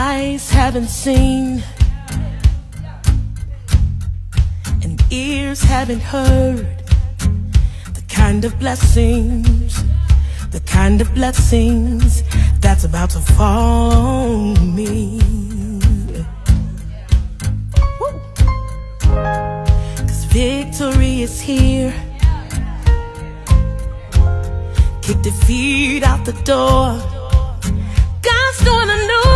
eyes haven't seen and ears haven't heard the kind of blessings, the kind of blessings that's about to fall on me. Cause victory is here. Kick defeat out the door. God's doing a new